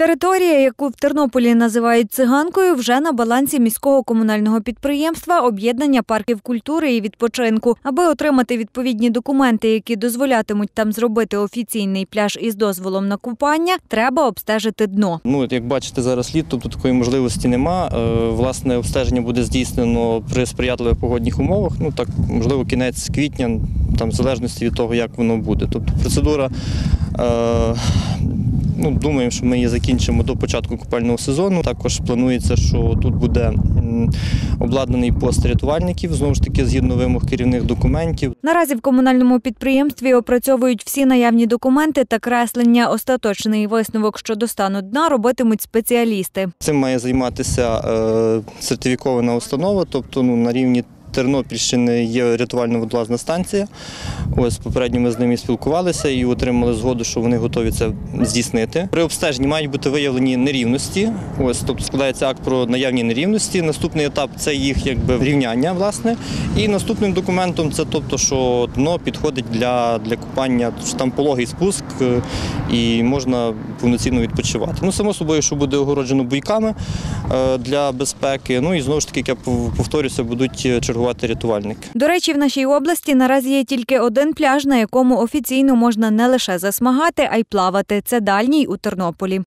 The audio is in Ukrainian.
Територія, яку в Тернополі називають циганкою, вже на балансі міського комунального підприємства об'єднання парків культури і відпочинку. Аби отримати відповідні документи, які дозволятимуть там зробити офіційний пляж із дозволом на купання, треба обстежити дно. Ну, як бачите, зараз літо, тобто такої можливості нема. Е, Власне, обстеження буде здійснено при сприятливих погодних умовах. Ну так, можливо, кінець квітня, там в залежності від того, як воно буде. Тобто процедура. Ну, думаємо, що ми її закінчимо до початку купального сезону. Також планується, що тут буде обладнаний пост рятувальників, знову ж таки, згідно вимог керівних документів. Наразі в комунальному підприємстві опрацьовують всі наявні документи та креслення. Остаточний висновок щодо стану дна робитимуть спеціалісти. Цим має займатися е, сертифікована установа, тобто ну, на рівні Тернопільщини є рятувально-водолазна станція. Ось попередньо ми з ними спілкувалися і отримали згоду, що вони готові це здійснити. При обстеженні мають бути виявлені нерівності. Ось, тобто складається акт про наявні нерівності. Наступний етап це їх якби рівняння, власне. І наступним документом це тобто, що дно підходить для, для купання, що там пологий спуск е, і можна повноцінно відпочивати. Ну, само собою, що буде огороджено буйками е, для безпеки. Ну і знову ж таки, як я повторюся, будуть чергувати рятувальники. До речі, в нашій області наразі є тільки один пляж, на якому офіційно можна не лише засмагати, а й плавати. Це дальній у Тернополі.